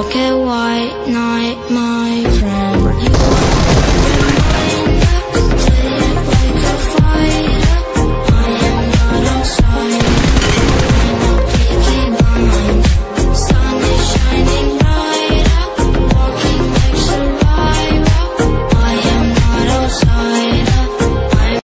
Look at white night, my